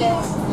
Yes.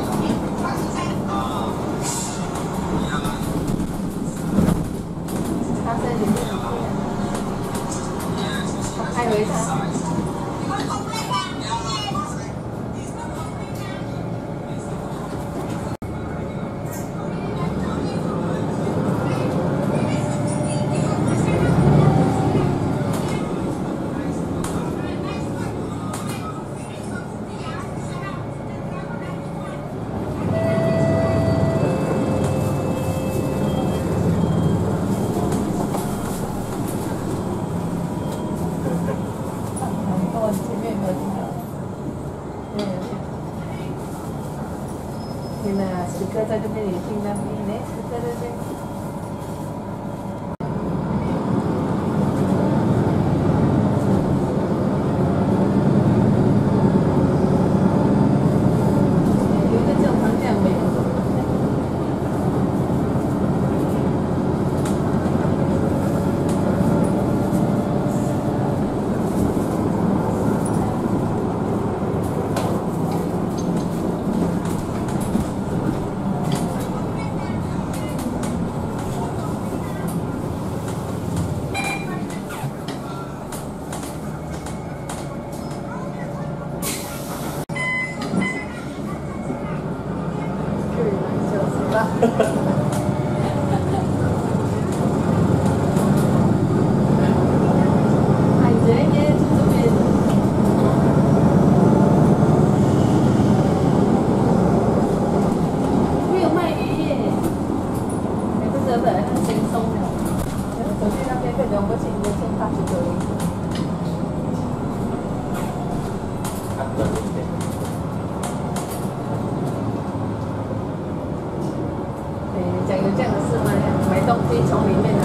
because I don't mean anything that mean it, because I think 哎，讲有这样的事吗？没东西从里面。